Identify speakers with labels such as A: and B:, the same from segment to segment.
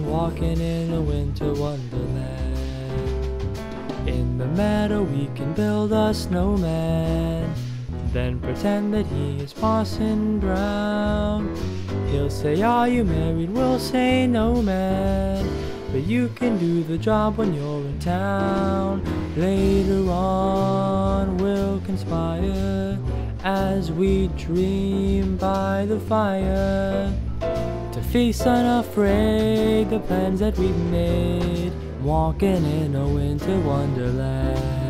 A: walking in a winter wonderland. In the meadow we can build a snowman, then pretend that he is Parson Brown. He'll say, Are you married? We'll say, No, man. But you can do the job when you're in town. Later on, we'll conspire as we dream by the fire face unafraid the plans that we've made, walking in a winter wonderland.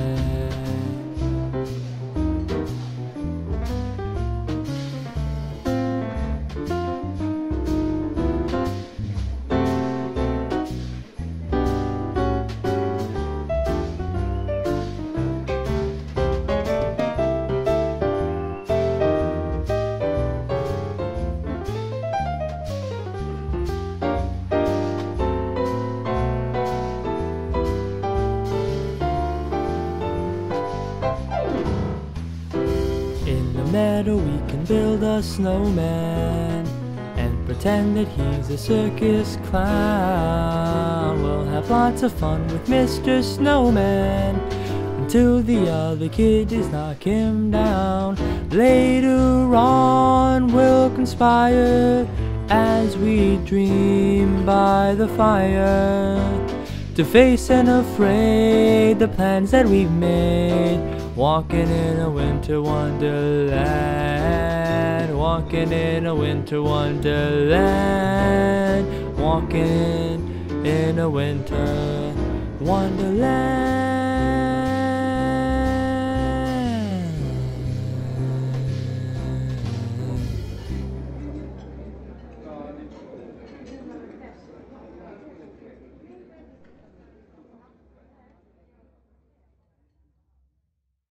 A: Meadow we can build a snowman and pretend that he's a circus clown. We'll have lots of fun with Mr. Snowman until the other kiddies knock him down. Later on we'll conspire as we dream by the fire to face and afraid the plans that we've made. Walking in a winter wonderland, walking in a winter wonderland, walking in a winter wonderland.